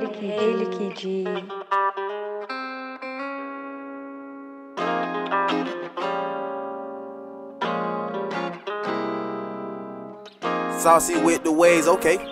Haley Kiji. Saucy with the ways, okay.